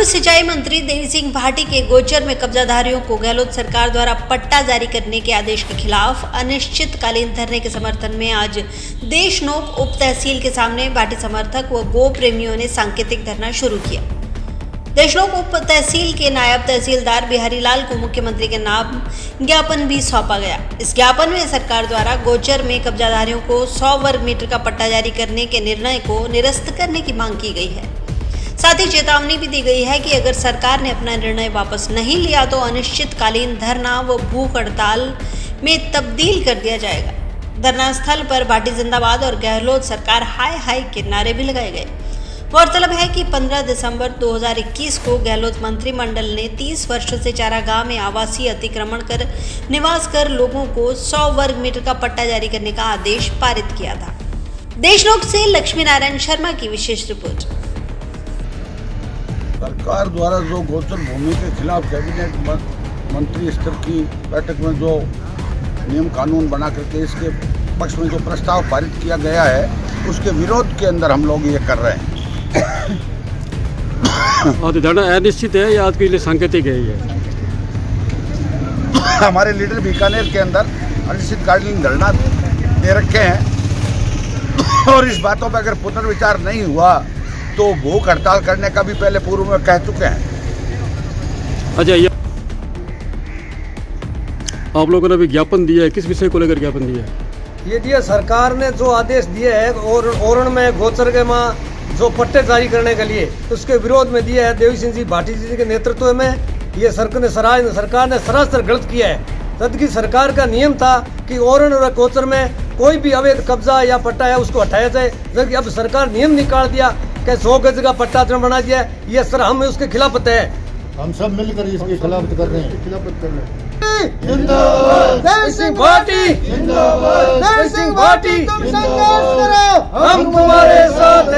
पूर्व सिंचाई मंत्री देवी सिंह भाटी के गोचर में कब्जाधारियों को गहलोत सरकार द्वारा पट्टा जारी करने के आदेश के खिलाफ अनिश्चितकालीन धरने के समर्थन में आज देशनोक उप तहसील के सामने भाटी समर्थक व गो प्रेमियों ने सांकेतिक धरना शुरू किया। देशनोक उप तहसील के नायब तहसीलदार बिहारी लाल को मुख्यमंत्री के नाम ज्ञापन भी सौंपा गया। इस ज्ञापन में सरकार द्वारा गोचर में कब्जाधारियों को सौ वर्ग मीटर का पट्टा जारी करने के निर्णय को निरस्त करने की मांग की गई है। साथ ही चेतावनी भी दी गई है कि अगर सरकार ने अपना निर्णय वापस नहीं लिया तो अनिश्चितकालीन धरना व भूख हड़ताल में तब्दील कर दिया जाएगा। धरना स्थल पर भाटी जिंदाबाद और गहलोत सरकार हाय हाय के नारे भी लगाए गए। गौरतलब है कि 15 दिसंबर 2021 को गहलोत मंत्रिमंडल ने 30 वर्ष से चारागाह में आवासीय अतिक्रमण कर निवास कर लोगों को 100 वर्ग मीटर का पट्टा जारी करने का आदेश पारित किया था। देशनोक से लक्ष्मी नारायण शर्मा की विशेष रिपोर्ट। सरकार द्वारा जो गोचर भूमि के खिलाफ कैबिनेट मंत्री स्तर की बैठक में जो नियम कानून बना करके इसके पक्ष में जो प्रस्ताव पारित किया गया है उसके विरोध के अंदर हम लोग ये कर रहे हैं। तो धरना अनिश्चित है या आज के लिए सांकेतिक है ये? हमारे लीडर बीकानेर के अंदर अनिश्चित अनिश्चितकालीन धरना दे रखे हैं। और इस बातों पर अगर पुनर्विचार नहीं हुआ तो भूख हड़ताल करने का भी पहले पूर्व में कह चुके हैं। अच्छा ये आप लोगों ने भी ज्ञापन दिया है किस विषय को लेकर ज्ञापन दिया है? ये दिया सरकार ने जो आदेश दिए है और ओरण में गोचर के माँ जो पट्टे जारी करने के लिए उसके विरोध में दिया है देवी सिंह जी भाटी जी के नेतृत्व में। ये सरकार ने सराज सरकार ने सरासर गलत किया है। जबकि सरकार का नियम था कि ओरण और गोचर में कोई भी अवैध कब्जा या पट्टा है उसको हटाया जाए। जबकि अब सरकार नियम निकाल दिया कि सौ गज का पट्टा बना दिया ये सर हम उसके खिलाफ है। हम सब मिलकर इसके खिलाफ कर रहे हैं। खिलाफ कर रहे हैं। सिंह भाटी। सिंह भाटी। तुम संघर्ष करो हम तुम्हारे साथ